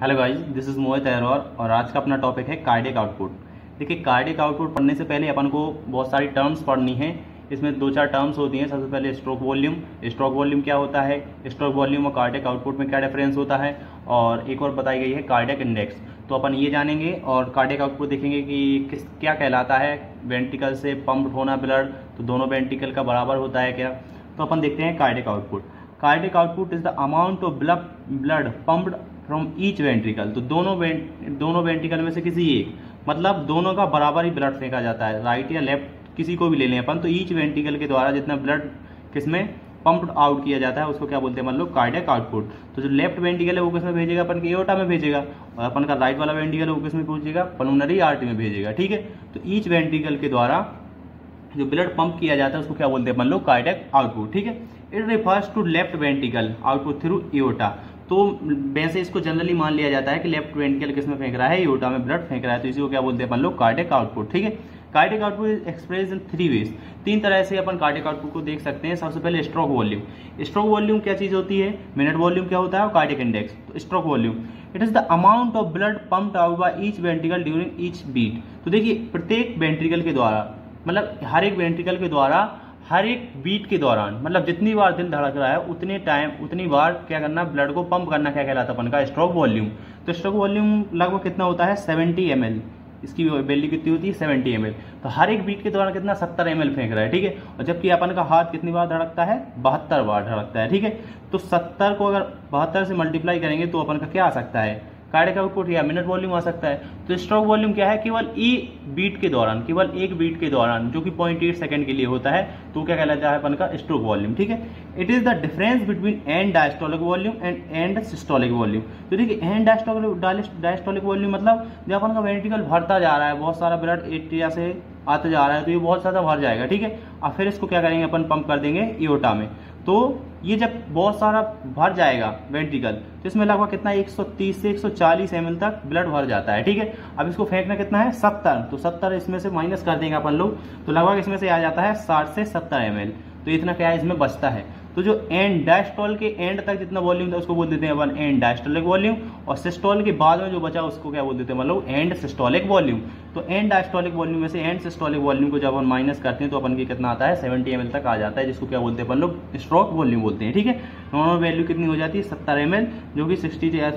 Hello guys this is Mohit Ahirwar और आज का अपना टॉपिक है कार्डियक आउटपुट देखिए कार्डियक आउटपुट पढ़ने से पहले अपन को बहुत सारी टर्म्स पढ़नी है। इसमें दो चार टर्म्स होती हैं। सबसे पहले स्ट्रोक वॉल्यूम स्ट्रोक वॉल्यूम क्या होता है? स्ट्रोक वॉल्यूम और कार्डियक आउटपुट में क्या डिफरेंस होता है? और एक और बताई गई है कार्डियक इंडेक्स तो अपन ये जानेंगे और कार्डियक आउटपुट देखेंगे कि किस, क्या कहलाता है? वेंटिकल से पंप होना ब्लड तो दोनों वेंटिकल का बराबर होता है क्या? तो अपन देखते हैं cardiac output cardiac output is the amount of blood blood pumped from each ventricle तो दोनों वेंट दोनों वेंट्रिकल में से किसी एक मतलब दोनों का बराबर ही ब्लड फेंका जाता है राइट या लेफ़्ट किसी को भी ले लें अपन तो ईच वेंट्रिकल के द्वारा जितना ब्लड किसमें पंप आउट किया जाता है, उसको क्या बोलते हैं मान लो कार्डियक आउटपुट तो जो लेफ़्ट वेंटिकल है, वो किसमें भेजेगा? अपन के एओटा में भेजेगा और अपन का राइट वाला वेंटिकल वो किसमें भेजेगा? पलमोनरी आर्टरी में भेजेगा, ठीक है? तो ईच वेंटिकल के द्वारा जो ब्लड पंप किया जाता है, उसको क्या बोलते हैं मान लो कार्डियक आउटपुट ठीक है? It refers to left ventricle output through aorta तो वैसे इसको जनरली मान लिया जाता है कि लेफ़्ट वेंटिकल किसमें फेंक रहा है? एओटा में ब्लड फेंक रहा है। तो इसी को क्या बोलते हैं अपन लोग? कार्डियक आउटपुट ठीक है? Cardiac output express in three ways तीन तरह से अपन कार्डियक आउटपुट को देख सकते हैं। सबसे पहले स्ट्रोक वॉल्यूम स्ट्रोक वॉल्यूम क्या चीज़ होती है? मिनट वॉल्यूम क्या होता है? और कार्डियक इंडेक्स तो stroke volume it is the amount of blood pumped out by each ventricle during each beat तो देखिए, प्रत्येक वेंट्रिकल के द्वारा मतलब हर एक वेंट्रिकल के द्वारा हर एक बीट के दौरान मतलब जितनी बार दिल धड़क रहा है, उतने टाइम उतनी बार क्या करना ब्लड को पंप करना क्या कहलाता है अपन का स्ट्रोक वॉल्यूम तो स्ट्रोक वॉल्यूम लगभग कितना होता है? 70 एम इसकी वैल्यू कितनी होती है? सेवेंटी एम तो हर एक बीट के दौरान कितना? सत्तर एम फेंक रहा है, ठीक है? और जबकि अपन का हाथ कितनी बार धड़कता है? बहत्तर बार धड़कता है, ठीक है? तो सत्तर को अगर बहत्तर से मल्टीप्लाई करेंगे तो अपन का क्या आ सकता है? कार्डियक आउटपुट या मिनट वॉल्यूम आ सकता है। तो स्ट्रोक वॉल्यूम क्या है? केवल ई बीट के दौरान, केवल एक बीट के दौरान, जो कि पॉइंट एट सेकंड के लिए होता है तो क्या कहलाता है अपन का स्ट्रोक वॉल्यूम ठीक है? It is the difference between end diastolic volume and end systolic volume तो देखिए एंड डायस्टोलिक डायस्टोलिक वॉल्यूम मतलब जब अपन का वेंट्रिकल भरता जा रहा है, बहुत सारा ब्लड एट्रिया से आता जा रहा है तो ये बहुत ज़्यादा भर जाएगा, ठीक है? और फिर इसको क्या करेंगे, अपन पंप कर देंगे ईओटा में। तो ये जब बहुत सारा भर जाएगा वेंट्रिकल तो इसमें लगभग कितना 130 से 140 एम तक ब्लड भर जाता है, ठीक है? अब इसको फेंकना कितना है? 70 तो 70 इसमें से माइनस कर देंगे अपन लोग तो लगभग इसमें से आ जाता है 60 से 70 एम तो इतना क्या है? इसमें बचता है। तो जो एंड डायस्टॉल के एंड तक जितना वॉल्यूम था, उसको बोल देते हैं अपन एंड डायस्टोलिक वॉल्यूम और सिस्टोल के बाद में जो बचा, उसको क्या बोल देते हैं मतलब एंड सिस्टोलिक वॉल्यूम तो एंड डायस्टोलिक वॉल्यूम में से एंड सिस्टोलिक वॉल्यूम को जब अपन माइनस करते हैं तो अपन की कितना आता है? सेवेंटी एम तक आ जाता है, जिसको क्या बोलते हैं, अपन लोग स्ट्रोक वॉल्यूम बोलते हैं, ठीक है? नॉर्मल वैल्यू कितनी हो जाती है? सत्तर एम जो कि सिक्सटी से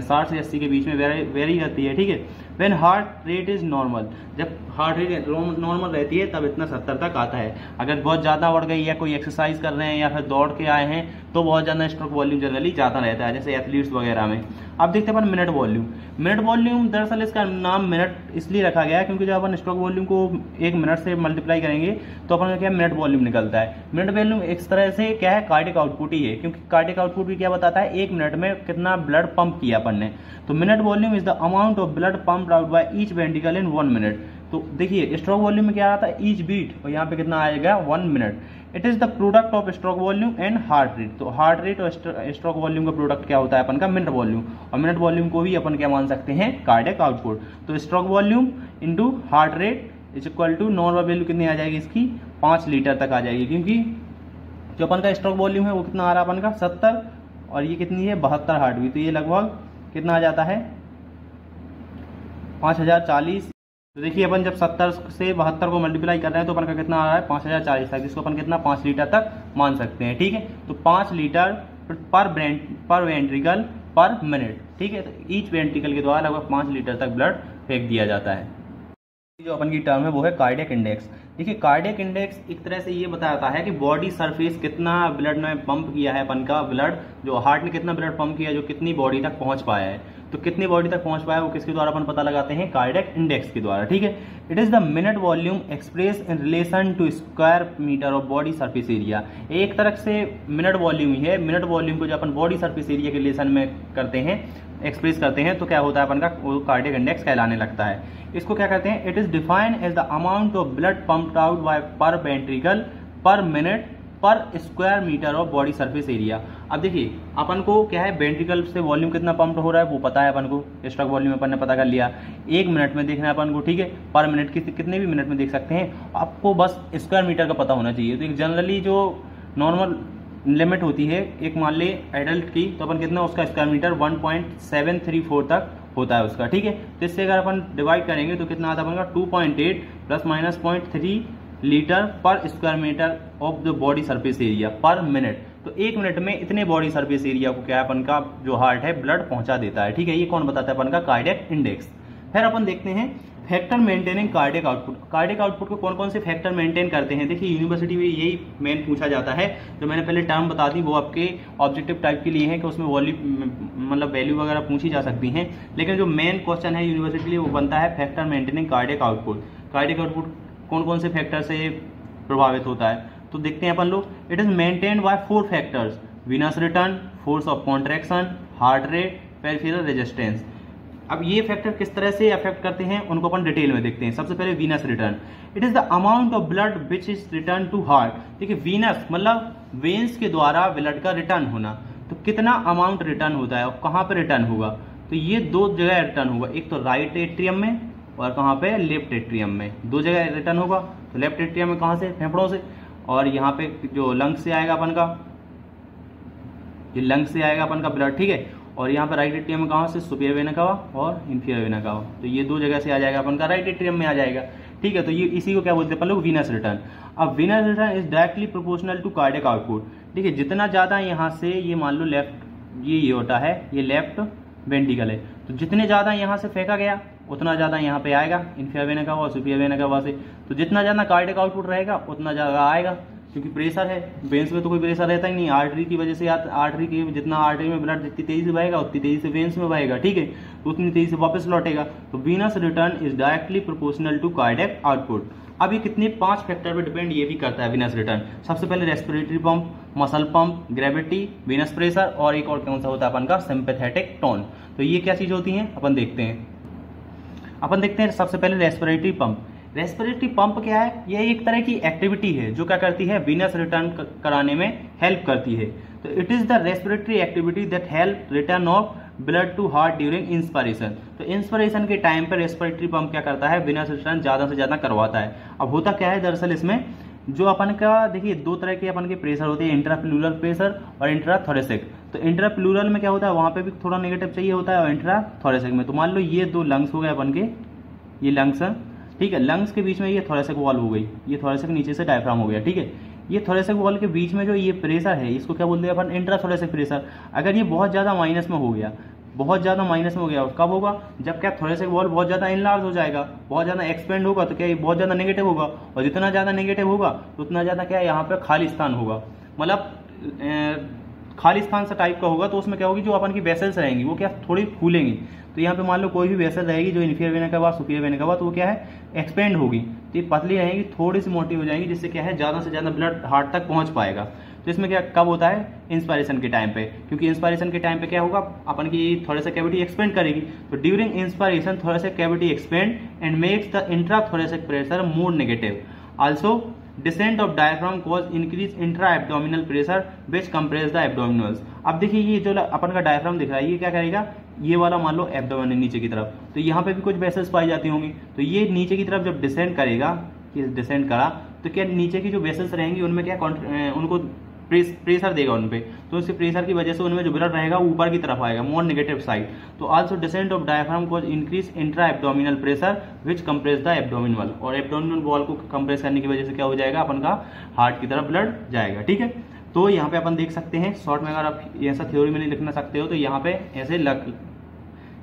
साठ से अस्सी के बीच में वेरी रहती है, ठीक है? When heart rate is normal जब हार्ट रेट नॉर्मल रहती है, तब इतना सत्तर तक आता है। अगर बहुत ज़्यादा बढ़ गई या कोई एक्सरसाइज कर रहे हैं या फिर दौड़ के आए हैं तो बहुत ज़्यादा स्ट्रोक वॉल्यूम जनरली ज़्यादा रहता है, जैसे एथलीट्स वगैरह में। अब देखते हैं अपन मिनट वॉल्यूम मिनट वॉल्यूम दरअसल इसका नाम मिनट इसलिए रखा गया है क्योंकि जब अपन स्ट्रोक वॉल्यूम को एक मिनट से मल्टीप्लाई करेंगे तो अपन क्या मिनट वॉल्यूम निकलता है. मिनट वॉल्यूम एक तरह से क्या है? कार्डिक आउटपुट ही है, क्योंकि कार्डिक आउटपुट भी क्या बताता है? एक मिनट में कितना ब्लड पंप किया अपन ने. तो minute volume is the amount of blood pump out by each ventricle in one minute तो देखिए स्ट्रोक वॉल्यूम में क्या आता है? ईच बीट और यहाँ पे कितना आएगा? One minute it is the product of stroke volume and heart rate तो हार्ट रेट और स्ट्रोक वॉल्यूम का प्रोडक्ट क्या होता है अपन का? मिनट वॉल्यूम और मिनट वॉल्यूम को भी अपन क्या मान सकते हैं? कार्डियक आउटपुट तो stroke volume into heart rate is equal to normal value कितनी आ जाएगी इसकी? पाँच लीटर तक आ जाएगी। क्योंकि जो अपन का स्ट्रोक वॉल्यूम है, वो कितना आ रहा है अपन का? सत्तर। और ये कितनी है? बहत्तर हार्ट भी तो ये लगभग कितना आ जाता है? पाँच हज़ार चालीस तो देखिए अपन जब सत्तर से बहत्तर को मल्टीप्लाई कर रहे हैं तो अपन का कितना आ रहा है? पाँच हज़ार चालीस तक, जिसको अपन कितना? पाँच लीटर तक मान सकते हैं, ठीक है? तो पाँच लीटर पर ब्रेंड पर वेंट्रिकल पर मिनट ठीक है? तो ईच वेंट्रिकल के द्वारा लगभग पाँच लीटर तक ब्लड फेंक दिया जाता है। जो अपन की टर्म है, वो है कार्डियक इंडेक्स देखिए कार्डियक इंडेक्स एक तरह से ये बताता है कि बॉडी सरफेस कितना ब्लड ने पंप किया है अपन का ब्लड जो हार्ट ने कितना ब्लड पंप किया जो कितनी बॉडी तक पहुँच पाया है। तो कितनी बॉडी तक पहुँच पाया वो किसके द्वारा अपन पता लगाते हैं? कार्डियक इंडेक्स के द्वारा, ठीक है? It is the minute volume express in relation to square metre of body surface area एक तरह से मिनट वॉल्यूम ही है। मिनट वॉल्यूम को जो अपन बॉडी सर्फेस एरिया के रिलेशन में करते हैं एक्सप्रेस करते हैं तो क्या होता है अपन का? कार्डियक इंडेक्स कहलाने लगता है। इसको क्या कहते हैं? It is defined as the amount of blood pumped out by per ventricle per minute per square metre of body surface area अब देखिए, अपन को क्या है वेंट्रिकल से वॉल्यूम कितना पंप हो रहा है, वो पता है अपन को। स्ट्रक वॉल्यूम अपन ने पता कर लिया। एक मिनट में देखना है अपन को, ठीक है? पर मिनट कितने भी मिनट में देख सकते हैं। आपको बस स्क्वायर मीटर का पता होना चाहिए। तो एक जनरली जो नॉर्मल लिमिट होती है, एक मान ले एडल्ट की तो अपन कितना, उसका स्क्वायर मीटर 1.734 तक होता है उसका, ठीक है? तो इससे अगर अपन डिवाइड करेंगे तो कितना आता बनेगा 2.8 plus minus point three litre per square metre of the body surface area per minute तो एक मिनट में इतने बॉडी सरफेस एरिया को क्या है अपन का जो हार्ट है ब्लड पहुँचा देता है। ठीक है, ये कौन बताता है अपन का? कार्डियक इंडेक्स फिर अपन देखते हैं factor maintaining cardiac output cardiac output को कौन कौन से फैक्टर मेंटेन करते हैं? देखिए यूनिवर्सिटी में यही मेन पूछा जाता है। जो मैंने पहले टर्म बता दी, वो आपके ऑब्जेक्टिव टाइप के लिए है कि उसमें वॉल्यू मतलब वैल्यू वगैरह पूछी जा सकती हैं। लेकिन जो मेन क्वेश्चन है यूनिवर्सिटी के लिए, वो बनता है factor maintaining cardiac output cardiac output कौन कौन से फैक्टर से प्रभावित होता है? तो देखते हैं अपन लोग। It is maintain by four factors venous return force of contraction heart rate peripheral resistance अब ये फैक्टर किस तरह से अफेक्ट करते हैं, उनको अपन डिटेल में देखते हैं। सबसे पहले venous return it is the amount of blood which is return to heart देखिए वीनस मतलब वेन्स के द्वारा ब्लड का रिटर्न होना। तो कितना अमाउंट रिटर्न होता है और कहाँ पे रिटर्न होगा? तो ये दो जगह रिटर्न होगा। एक तो राइट एट्रियम में और कहाँ पे लेफ़्ट एट्रियम में। दो जगह रिटर्न होगा तो लेफ़्ट एट्रियम में कहाँ से? फेफड़ों से। और यहाँ पे जो लंग्स से आएगा अपन का, ये लंग्स से आएगा अपन का ब्लड ठीक है? और यहाँ पे राइट एट्रियम में कहाँ से? सुपियर वेना कवा और इन्फियर वेना कवा तो ये दो जगह से आ जाएगा अपन का राइट एट्रियम में आ जाएगा। ठीक है तो ये इसी को क्या बोलते हैं अपन लोग? वीनस रिटर्न अब venous return is directly proportional to cardiac output ठीक है, जितना ज़्यादा यहाँ से ये मान लो लेफ़्ट ये ये होता है, ये लेफ़्ट वेंटिकल है। तो जितने ज़्यादा यहाँ से फेंका गया उतना ज़्यादा यहाँ पे आएगा, इन्फिया वेना का सुपियर वेना का से। तो जितना ज़्यादा कार्डियक आउटपुट रहेगा, उतना ज़्यादा आएगा, क्योंकि प्रेशर है। वेंस में तो कोई प्रेशर रहता ही नहीं आर्टरी की वजह से या आर्टरी की जितना आर्टरी में ब्लड जितनी तेज़ी से बहेगा, उतनी तेज़ी से वेंस में बहेगा, ठीक है? तो उतनी तेज़ी से वापस लौटेगा। तो venous return is directly proportional to cardiac output अब ये कितने पाँच फैक्टर पे डिपेंड ये भी करता है वीनस रिटर्न सबसे पहले respiratory pump muscle pump gravity venous pressure और एक और कौन सा होता है अपन का? सिंपेथेटिक टोन तो ये क्या चीज़ होती है? अपन देखते हैं। अपन देखते हैं सबसे पहले रेस्पिरेटरी पंप रेस्पिरेटरी पंप क्या है? यह एक तरह की एक्टिविटी है जो क्या करती है? वीनस रिटर्न कराने में हेल्प करती है. तो it is the respiratory activity that help return of blood to heart during inspiration तो इंस्पायरेशन के टाइम पर रेस्पिरेटरी पंप क्या करता है? विनस रिटर्न ज़्यादा से ज़्यादा करवाता है. अब होता क्या है दरअसल इसमें? जो अपन का, देखिए, दो तरह के अपन के प्रेशर होते हैं इंट्राप्लूरल प्रेशर और इंट्राथोरेसिक तो इंट्राप्लूरल में क्या होता है? वहाँ पे भी थोड़ा नेगेटिव चाहिए होता है और इंट्राथोरेसिक में। तो मान लो ये दो लंग्स हो गए अपन के, ये लंग्स है, ठीक है? लंग्स के बीच में ये थोरेसिक वॉल हो गई। ये थोरेसिक नीचे से डायफ्राम हो गया, ठीक है? ये थोरेसिक वॉल के बीच में जो ये प्रेशर है, इसको क्या बोलते हैं अपन? इंट्राथोरेसिक प्रेशर अगर ये बहुत ज़्यादा माइनस में हो गया, बहुत ज़्यादा माइनस में हो गया कब होगा? जब क्या थोरेसिक वॉल बहुत ज़्यादा इनलार्ज हो जाएगा, बहुत ज़्यादा एक्सपेंड होगा तो क्या ये बहुत ज़्यादा नेगेटिव होगा? और जितना ज़्यादा नेगेटिव होगा तो उतना ज़्यादा क्या यहाँ पे खाली स्थान होगा। मतलब खाली स्थान सा टाइप का होगा तो उसमें क्या होगी, जो अपन की वेसल्स रहेंगी, वो क्या थोड़ी फूलेंगी। तो यहाँ पे मान लो कोई भी वेसल रहेगी, जो इन्फियर वेने का बाद सुपियर वेने का बाद तो वो क्या है एक्सपेंड होगी। तो ये पतली रहेगी थोड़ी सी मोटी हो जाएगी, जिससे क्या है, ज़्यादा से ज़्यादा ब्लड हार्ट तक पहुँच पाएगा। तो इसमें क्या, कब होता है इंस्पायरेशन के टाइम पे। क्योंकि इंस्पायरेशन के टाइम पे क्या होगा, अपन की थोड़ा सा कैविटी एक्सपेंड करेगी। तो ड्यूरिंग इंस्पायरेशन थोड़ा सा cavity expand and makes the intra thoracic pressure more negative also descent of diaphragm cause increase intra abdominal pressure which compress the abdominals अब देखिए ये जो अपन का डायफ्राम दिख रहा है, ये क्या करेगा? ये वाला मान लो एबडोमिन नीचे की तरफ़। तो यहाँ पे भी कुछ वेसल्स पाई जाती होंगी। तो ये नीचे की तरफ़ जब डिसेंड करेगा डिसेंड करा तो क्या नीचे की जो वेसल्स रहेंगी, उनमें क्या उनको प्रेशर देगा उन पर तो उसके प्रेशर की वजह से उनमें जो ब्लड रहेगा ऊपर की तरफ़ आएगा मोर नेगेटिव साइड तो also descent of diaphragm cause increase intra abdominal pressure which compress the abdomen wall और एब्डोमिनल वॉल को कंप्रेस करने की वजह से क्या हो जाएगा? अपन का हार्ट की तरफ़ ब्लड जाएगा, ठीक है? तो यहाँ पे अपन देख सकते हैं शॉर्ट में अगर आप ऐसा थ्योरी में नहीं लिखना सकते हो तो यहाँ पे ऐसे लग,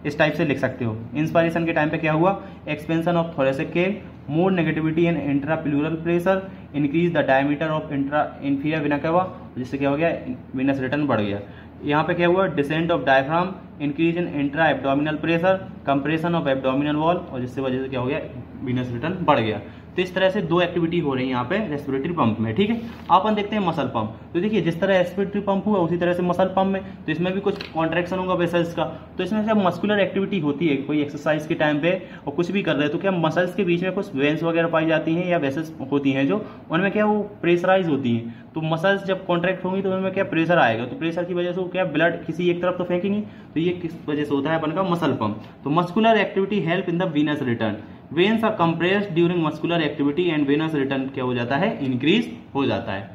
इस टाइप से लिख सकते हो। इंस्पायरेशन के टाइम पे क्या हुआ? Expansion of thoracic cage more negativity in intrapleural pressure increase the diameter of intra inferior vena क्या हुआ जिससे क्या हो गया, विनस रिटर्न बढ़ गया। यहाँ पे क्या हुआ descent of diaphragm increase in intra abdominal pressure compression of abdominal wall और जिससे वजह से क्या हो गया विनस रिटर्न बढ़ गया। तो इस तरह से दो एक्टिविटी हो रही है यहाँ पे रेस्पिरेटरी पंप में, ठीक है? अपन देखते हैं मसल पंप तो देखिए, जिस तरह रेस्पिरेटरी पंप हुआ, उसी तरह से मसल पंप में। तो इसमें भी कुछ कॉन्ट्रेक्शन होगा वेसल्स का। तो इसमें जब मस्कुलर एक्टिविटी होती है, कोई एक्सरसाइज के टाइम पे, और कुछ भी कर रहे हैं तो क्या मसल्स के बीच में कुछ वेंस वगैरह पाई जाती हैं या वेसल्स होती हैं जो, उनमें क्या वो प्रेशराइज होती हैं। तो मसल्स जब कॉन्ट्रैक्ट होंगी तो उनमें क्या प्रेशर आएगा? तो प्रेशर की वजह से वो क्या ब्लड किसी एक तरफ़ तो फेंकेंगे तो ये किस वजह से होता है अपन का मसल पंप तो muscular activity help in the venous return veins are compressed during muscular activity and venous return क्या हो जाता है? इंक्रीज हो जाता है.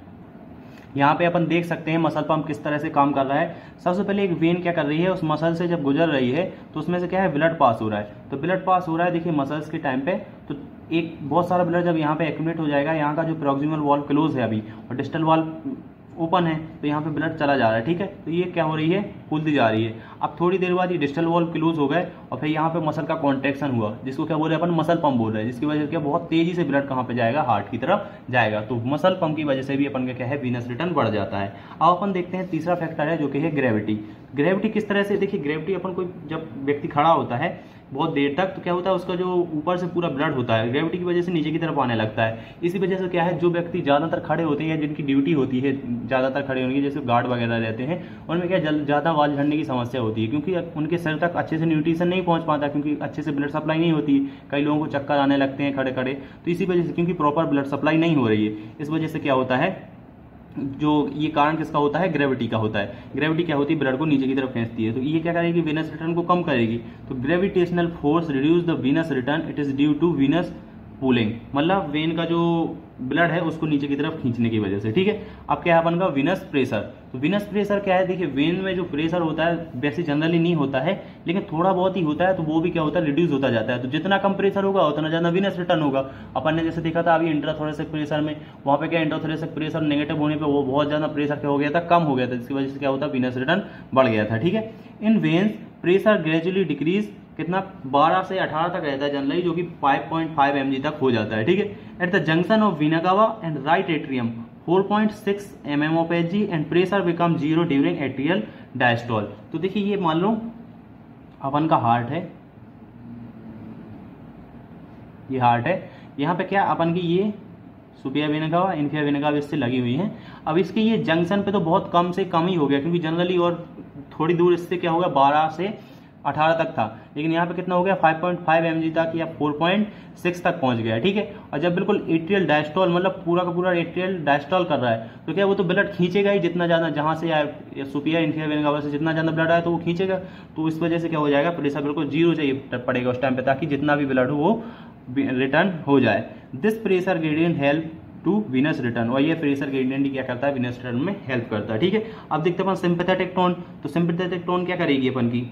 यहाँ पे अपन देख सकते हैं मसल पंप किस तरह से काम कर रहा है. सबसे पहले एक वेन क्या कर रही है? उस मसल से जब गुजर रही है तो उसमें से क्या है? ब्लड पास हो रहा है. तो ब्लड पास हो रहा है, देखिए मसल्स के टाइम पे तो एक बहुत सारा ब्लड जब यहाँ पे एक्यूमुलेट हो जाएगा, यहाँ का जो प्रोक्सिमल वॉल क्लोज है अभी, और डिस्टल वॉल ओपन है तो यहाँ पे ब्लड चला जा रहा है, ठीक है? तो ये क्या हो रही है? फूलती जा रही है। अब थोड़ी देर बाद ये डिस्टल वॉल क्लोज हो गए, और फिर यहाँ पे मसल का कॉन्ट्रेक्शन हुआ, जिसको क्या बोल रहे अपन? मसल पंप बोल रहे हैं, जिसकी वजह से क्या बहुत तेज़ी से ब्लड कहाँ पे जाएगा? हार्ट की तरफ़ जाएगा। तो मसल पंप की वजह से भी अपन का क्या है? वीनस रिटर्न बढ़ जाता है। अब अपन देखते हैं तीसरा फैक्टर है, जो कि है ग्रेविटी ग्रेविटी किस तरह से? देखिए ग्रेविटी अपन कोई, जब व्यक्ति खड़ा होता है बहुत देर तक तो क्या होता है, उसका जो ऊपर से पूरा ब्लड होता है ग्रेविटी की वजह से नीचे की तरफ़ आने लगता है। इसी वजह से क्या है, जो व्यक्ति ज़्यादातर खड़े होते हैं या जिनकी ड्यूटी होती है, ज़्यादातर खड़े होने की, जैसे गार्ड वगैरह रहते हैं, उनमें क्या ज़्यादा वाल झड़ने की समस्या होती है, क्योंकि उनके सिर तक अच्छे से न्यूट्रिशन नहीं पहुँच पाता, क्योंकि अच्छे से ब्लड सप्लाई नहीं होती, कई लोगों को चक्कर आने लगते हैं खड़े खड़े तो इसी वजह से, क्योंकि प्रॉपर ब्लड सप्लाई नहीं हो रही है, इस वजह से क्या होता है जो ये कारण किसका होता है? ग्रेविटी का होता है। ग्रेविटी क्या होती है? ब्लड को नीचे की तरफ़ खींचती है। तो ये क्या करेगी? वीनस रिटर्न को कम करेगी। तो gravitational force reduce the venous return it is due to venous pooling मतलब वेन का जो ब्लड है, उसको नीचे की तरफ़ खींचने की वजह से, ठीक है? अब क्या है अपन का विनस प्रेशर तो विनस प्रेशर क्या है? देखिए वेन में जो प्रेशर होता है, वैसे जनरली नहीं होता है, लेकिन थोड़ा बहुत ही होता है तो वो भी क्या होता है? रिड्यूस होता जाता है। तो जितना कम प्रेशर होगा, उतना ज़्यादा विनस रिटर्न होगा। अपन ने जैसे देखा था, अभी इंट्राथोरेसिक प्रेशर में, वहाँ पे क्या इंट्राथोरेसिक प्रेशर नेगेटिव होने पर वो बहुत ज़्यादा प्रेशर क्या हो गया था? कम हो गया था, जिसकी वजह से क्या होता? है विनस रिटर्न बढ़ गया था, ठीक है? In veins pressure gradually decrease कितना? 12 से 18 तक रहता है जनरली, जो कि 5.5 पॉइंट तक हो जाता है, ठीक है? At the junction of vena cava and right atrium 4.6 point mm of Hg and pressure become zero during atrial diastole तो देखिए, ये मान लो, अपन का हार्ट है। ये हार्ट है। यहाँ पे क्या अपन की ये सुपिया विनगावा इनफिया विनगावा इससे लगी हुई है। अब इसके ये जंक्शन पे तो बहुत कम से कम ही हो गया, क्योंकि जनरली और थोड़ी दूर इससे क्या होगा 12 से 18 तक था। लेकिन यहाँ पे कितना हो गया? 5.5 पॉइंट तक या 4.6 तक पहुँच गया, ठीक है? और जब बिल्कुल एट्रियल डायस्टॉल मतलब पूरा का पूरा एट्रियल डायस्टॉल कर रहा है तो क्या वो तो ब्लड खींचेगा ही जितना ज़्यादा, जहाँ से आए सुपिया इंफिया वेनगावा से जितना ज़्यादा ब्लड आए तो वो खींचेगा। तो इस वजह से क्या हो जाएगा? प्रेशर बिल्कुल ज़ीरो चाहिए पड़ेगा उस टाइम पे, ताकि जितना भी ब्लड हो, वो रिटर्न हो जाए। This pressure gradient help to venous return और ये प्रेशर ग्रेडियंट क्या करता है? विनस रिटर्न में हेल्प करता है, ठीक है? अब देखते हैं अपन सिंपैथेटिक टोन तो सिंपैथेटिक टोन क्या करेगी अपन की?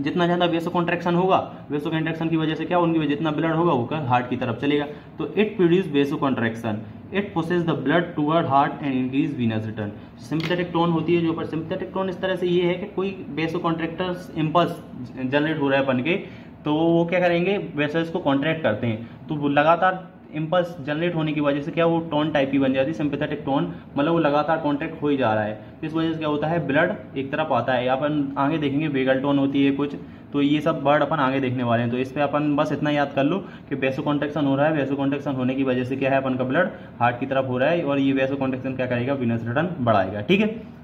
जितना ज़्यादा वेसो कॉन्ट्रेक्शन होगा वेसो कॉन्ट्रेक्शन की वजह से क्या? उनकी वजह जितना ब्लड होगा, वो हार्ट की तरफ़ चलेगा। तो it produce vaso contraction it pushes the blood toward heart and increase venous return sympathetic tone होती है जो, पर सिंपथेटिक टोन इस तरह से ये है कि कोई वेसो कॉन्ट्रेक्टर्स इम्पल्स जनरेट हो रहा है बन के तो वो क्या करेंगे? वेसल्स को कॉन्ट्रैक्ट करते हैं। तो लगातार इम्पल्स जनरेट होने की वजह से क्या वो टोन टाइप की बन जाती है सिंपथेटिक टोन मतलब वो लगातार कॉन्ट्रैक्ट हो ही जा रहा है। इस वजह से क्या होता है ब्लड एक तरफ़ आता है, अपन आगे देखेंगे वेगल टोन होती है कुछ तो ये सब वर्ड अपन आगे देखने वाले हैं। तो इस पर अपन बस इतना याद कर लो कि वैसो कॉन्ट्रेक्शन हो रहा है। वैसो कॉन्ट्रेक्शन होने की वजह से क्या है, अपन का ब्लड हार्ट की तरफ़ हो रहा है, और ये वैसो कॉन्ट्रेक्शन क्या करेगा विनस रिटर्न बढ़ाएगा, ठीक है?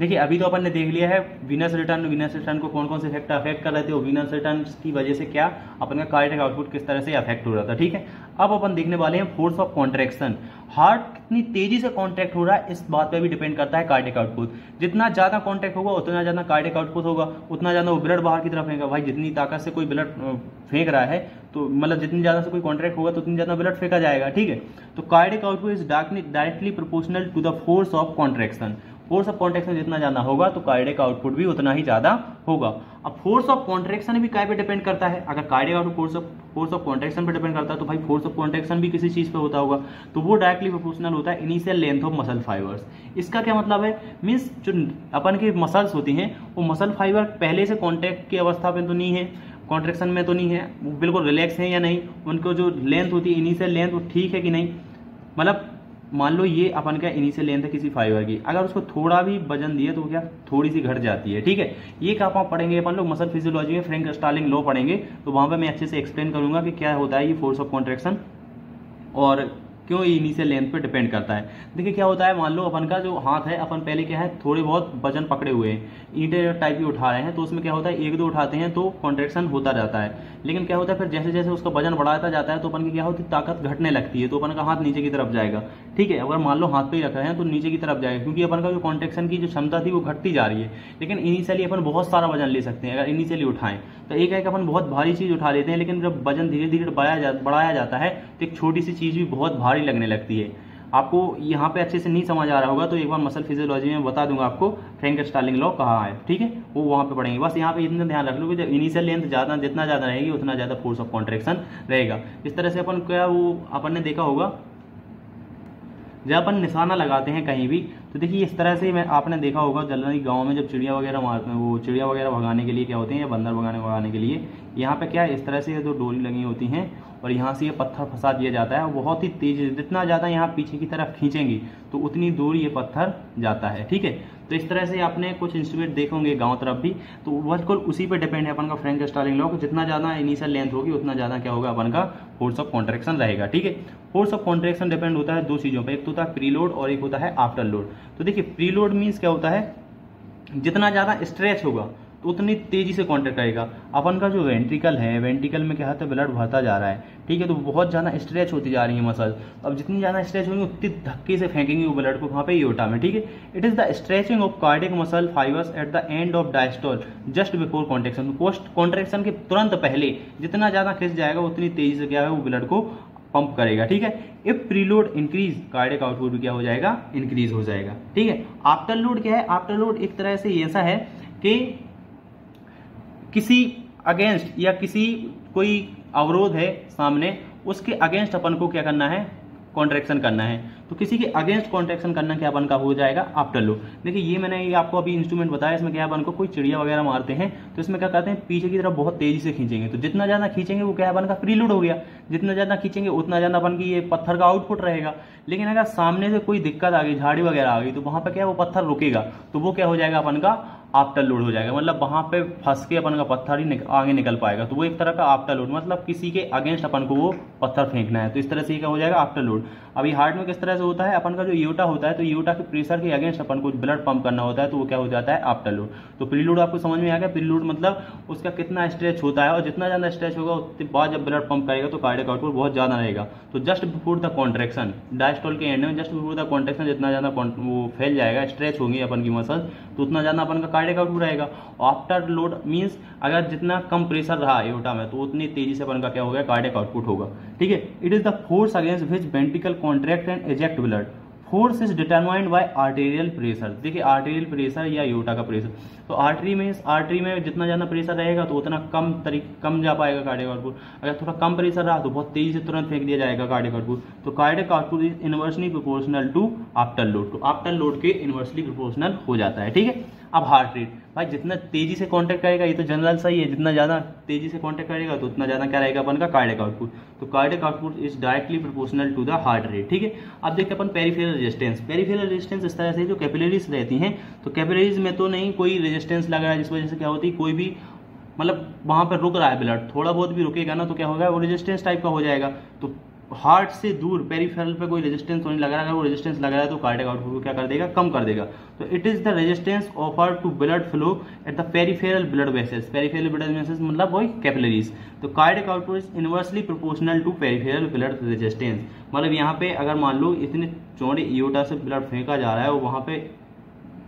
देखिए, अभी तो अपन ने देख लिया है विनस रिटर्न विनस रिटर्न को कौन कौन से फैक्टर अफेक्ट कर रहे थे वो विनस रिटर्न की वजह से क्या अपन का कार्डियक आउटपुट किस तरह से अफेक्ट हो रहा था, ठीक है? अब अपन देखने वाले हैं फोर्स ऑफ़ कॉन्ट्रेक्शन हार्ट कितनी तेज़ी से कॉन्ट्रैक्ट हो रहा है, इस बात पे भी डिपेंड करता है कार्डिक आउटपुट जितना ज़्यादा कॉन्ट्रैक्ट होगा, उतना ज़्यादा कार्डिक आउटपुट होगा, उतना ज़्यादा वो ब्लड बाहर की तरफ़ फेंका। भाई, जितनी ताकत से कोई ब्लड फेंक रहा है तो मतलब जितनी ज़्यादा से कोई कॉन्ट्रैक्ट होगा तो उतनी ज़्यादा ब्लड फेंका जाएगा, ठीक है? तो cardiac output is directly proportional to the force of contraction force of contraction जितना ज़्यादा होगा तो कार्डियक आउटपुट भी उतना ही ज़्यादा होगा। अब फोर्स ऑफ़ कॉन्ट्रेक्शन भी काय पे डिपेंड करता है? अगर cardiac output force of force of contraction पे डिपेंड करता है तो भाई फोर्स ऑफ़ कॉन्ट्रेक्शन भी किसी चीज़ पे होता होगा। तो वो डायरेक्टली प्रोपोर्शनल होता है initial length of muscle fibres इसका क्या मतलब है? मीन्स जो अपन की मसल्स होती हैं, वो मसल फाइबर पहले से कॉन्ट्रैक्ट की अवस्था पे तो नहीं है। कॉन्ट्रेक्शन में तो नहीं है। वो बिल्कुल रिलैक्स है या नहीं? उनको जो लेंथ होती है इनिशियल लेंथ वो ठीक है कि नहीं? मतलब मान लो ये अपन का इनिशियल लेंथ है किसी फाइबर की, अगर उसको थोड़ा भी वज़न दिए तो क्या थोड़ी सी घट जाती है, ठीक है? ये क्या आप पढ़ेंगे अपन लोग? मसल फिजियोलॉजी में फ्रेंक स्टार्लिंग लॉ पढ़ेंगे तो वहाँ पे मैं अच्छे से एक्सप्लेन करूँगा कि क्या होता है ये फोर्स ऑफ़ कॉन्ट्रेक्शन और क्यों इनिशियल लेंथ पे डिपेंड करता है? देखिए, क्या होता है? मान लो, अपन का जो हाथ है, अपन पहले क्या है, थोड़े बहुत वज़न पकड़े हुए हैं ईंटे टाइप की उठा रहे हैं तो उसमें क्या होता है, एक दो उठाते हैं तो कॉन्ट्रेक्शन होता जाता है। लेकिन क्या होता है, फिर जैसे जैसे उसका वज़न बढ़ाता जाता है तो अपन की क्या होती है ताकत घटने लगती है तो अपन का हाथ नीचे की तरफ़ जाएगा। ठीक है, अगर मान लो हाथ पे ही रख रहे हैं तो नीचे की तरफ़ जाएगा, क्योंकि अपन का जो कॉन्ट्रेक्शन की जो क्षमता थी, वो घटती जा रही है। लेकिन इनिशियली अपन बहुत सारा वज़न ले सकते हैं, अगर इनिशियली उठाएँ। तो एक एक अपन बहुत भारी चीज़ उठा लेते हैं, लेकिन जब वज़न धीरे धीरे बढ़ाया बढ़ाया जाता है तो एक छोटी सी चीज़ भी बहुत भारी लगने लगती है। आपको यहाँ पे अच्छे से नहीं समझ आ रहा होगा तो एक बार मसल फिजियोलॉजी में बता दूँगा आपको फ्रैंक स्टार्लिंग लॉ कहाँ है, ठीक है? वो वहाँ पे पढ़ेंगे। बस यहाँ पे इतना ध्यान रख लो कि जब इनिशियल लेंथ ज़्यादा, जितना ज़्यादा रहेगी, उतना ज़्यादा फोर्स ऑफ़ कॉन्ट्रेक्शन रहेगा। इस तरह से अपन क्या वो, अपन ने देखा होगा, जब अपन निशाना लगाते हैं कहीं भी तो देखिए इस तरह से मैं, आपने देखा होगा जनरली गाँव में जब चिड़िया वगैरह मारते हैं वो चिड़िया वगैरह भगाने के लिए क्या होते हैं, या बंदर भगाने भगाने के लिए, यहाँ पे क्या इस तरह से जो डोरी लगी होती हैं और यहाँ से ये पत्थर फंसा दिया जाता है। बहुत ही तेज, जितना ज़्यादा यहाँ पीछे की तरफ़ खींचेंगी तो उतनी दूर ये पत्थर जाता है, ठीक है? तो इस तरह से आपने कुछ इंस्ट्रूमेंट देखेंगे गाँव तरफ़ भी। तो बिल्कुल उसी पे डिपेंड है अपन का फ्रेंक स्टार्लिंग लॉ जितना ज़्यादा इनिशियल लेंथ होगी, उतना ज़्यादा क्या होगा अपन का फोर्स ऑफ़ कॉन्ट्रेक्शन रहेगा, ठीक है? फोर्स ऑफ़ कॉन्ट्रेक्शन डिपेंड होता है दो चीज़ों पर एक तो होता है प्री लोड और एक होता है आफ्टर लोड तो देखिए प्री लोड मीन्स क्या होता है? जितना ज़्यादा स्ट्रेच होगा उतनी तेज़ी से कॉन्ट्रैक्ट करेगा। अपन का जो वेंट्रिकल है वेंट्रिकल में क्या होता है ब्लड भरता जा रहा है। ठीक है तो बहुत ज़्यादा स्ट्रेच होती जा रही है मसल अब जितनी ज़्यादा स्ट्रेच होंगी, उतनी धक्के से फेंकेंगे वो ब्लड को वहाँ पे योटा में, ठीक है? It is the stretching of cardiac muscle fibres at the end of diastole just before contraction post contraction के तुरंत पहले जितना ज़्यादा खिंच जाएगा, उतनी तेज़ी से क्या है, वो ब्लड को पंप करेगा, ठीक है? If preload increase cardiac output क्या हो जाएगा इंक्रीज हो जाएगा, ठीक है? आफ्टर लोड क्या है? आफ्टर लोड एक तरह से ऐसा है कि किसी अगेंस्ट या किसी कोई अवरोध है सामने, उसके अगेंस्ट अपन को क्या करना है? कॉन्ट्रेक्शन करना है। तो किसी के अगेंस्ट कॉन्ट्रेक्शन करना क्या अपन का हो जाएगा? आफ्टर लो देखिए, ये मैंने ये आपको अभी इंस्ट्रूमेंट बताया, इसमें क्या अपन को कोई चिड़िया वगैरह मारते हैं तो इसमें क्या कहते हैं? पीछे की तरफ़ बहुत तेज़ी से खींचेंगे। तो जितना ज़्यादा खींचेंगे, वो क्या अपन का प्रीलूड हो गया। जितना ज़्यादा खींचेंगे, उतना ज़्यादा अपन की ये पत्थर का आउटपुट रहेगा। लेकिन अगर सामने से कोई दिक्कत आ गई, झाड़ी वगैरह आ गई तो वहाँ पर क्या वो पत्थर रुकेगा। तो वो क्या हो जाएगा, अपन का आफ्टर लोड हो जाएगा। मतलब वहाँ पे फंस के अपन का पत्थर ही निक, आगे निकल पाएगा। तो वो एक तरह का आफ्टर लोड मतलब किसी के अगेंस्ट अपन को वो पत्थर फेंकना है। तो इस तरह से क्या हो जाएगा आफ्टर लोड। अभी हार्ट में किस तरह से होता है अपन का जो यूटा होता है तो यूटा के प्रेशर के अगेंस्ट अपन को ब्लड पंप करना होता है तो वो क्या हो जाता है आफ्टर लोड। तो प्रीलूड आपको समझ में आ गया प्रीलूड मतलब उसका कितना स्ट्रेच होता है और जितना ज़्यादा स्ट्रेच होगा उसके बाद जब ब्लड पंप करेगा तो कार्डिक आउटपुट बहुत ज़्यादा रहेगा। तो just before the contraction diastole के एंड में जस्ट बिफोर द कॉन्ट्रेक्शन जितना ज़्यादा वो फैल जाएगा स्ट्रेच होंगे अपन की मसल तो उतना ज़्यादा अपन का कार्डिक आउटपुट रहेगा। आफ्टर लोड मीन्स अगर जितना कम प्रेशर रहा योटा में तो उतनी तेज़ी से अपन का क्या होगा? कार्डिक आउटपुट होगा। ठीक है? It is the force against which ventricle contract and eject blood force is determined by arterial pressure देखिए आर्टेरियल प्रेशर या योटा का प्रेशर तो आर्टरी में आर्टरी में जितना ज़्यादा प्रेशर रहेगा तो उतना कम तरीक, कम जा पाएगा कार्डिक आउटपुट अगर थोड़ा कम प्रेशर रहा तो बहुत तेज़ी से तुरंत फेंक दिया जाएगा कार्डिक आउटपुट तो cardiac output is inversely proportional to afterload तो आफ्टर लोड के इनवर्सली प्रोपोर्शनल हो जाता है। ठीक है? अब हार्ट रेट भाई, जितना तेज़ी से कांटेक्ट करेगा, ये तो जनरल सही है। जितना ज़्यादा तेज़ी से कांटेक्ट करेगा तो उतना ज़्यादा क्या रहेगा अपन का कार्डिक आउटपुट तो cardiac output is directly proportional to the heart rate ठीक है? अब देखते अपन पेरीफेरल रेजिस्टेंस पेरीफेरल रेजिस्टेंस इस तरह से जो कैपिलरीज रहती हैं तो कैपिलरीज में तो नहीं, कोई रेजिस्टेंस लग रहा है, जिस वजह से क्या होती कोई भी मतलब वहाँ पर रुक रहा है ब्लड थोड़ा बहुत भी रुकेगा ना तो क्या होगा? वो रेजिस्टेंस टाइप का हो जाएगा। तो हार्ट से दूर पेरीफेरल पे कोई रेजिस्टेंस होने लग रहा है अगर वो रेजिस्टेंस लग रहा है तो कार्डिक आउटपुट को क्या कर देगा? कम कर देगा। तो it is the resistance offer to blood flow at the peripheral blood वेसेस peripheral blood वेसेस मतलब वही कैपिलरीज तो cardiac output is inversely proportional to peripheral blood resistance मतलब यहाँ पे अगर मान लो इतने चौड़े इोटा से ब्लड फेंका जा रहा है और वहाँ पे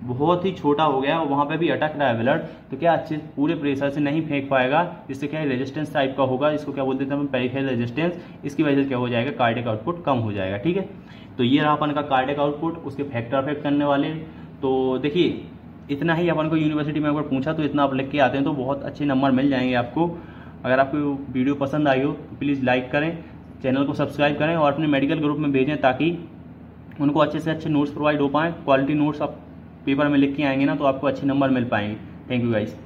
बहुत ही छोटा हो गया और वहाँ पे भी अटक रहा है ब्लड तो क्या अच्छे पूरे प्रेशर से नहीं फेंक पाएगा? जिससे क्या रेजिस्टेंस टाइप का होगा, इसको क्या बोलते हैं पेरिफेरल रेजिस्टेंस इसकी वजह से क्या हो जाएगा कार्डिक आउटपुट कम हो जाएगा, ठीक है? तो ये रहा अपन का कार्डिक आउटपुट उसके फैक्टर अफेक्ट करने वाले। तो देखिए, इतना ही अपन को यूनिवर्सिटी में अगर पूछा तो इतना आप लिख के आते हैं तो बहुत अच्छे नंबर मिल जाएँगे आपको। अगर आपको वीडियो पसंद आई हो तो प्लीज़ लाइक करें चैनल को सब्सक्राइब करें और अपने मेडिकल ग्रुप में भेजें ताकि उनको अच्छे से अच्छे नोट्स प्रोवाइड हो पाएँ क्वालिटी नोट्स आप पेपर में लिख के आएँगे ना तो आपको अच्छे नंबर मिल पाएँगे। Thank you guys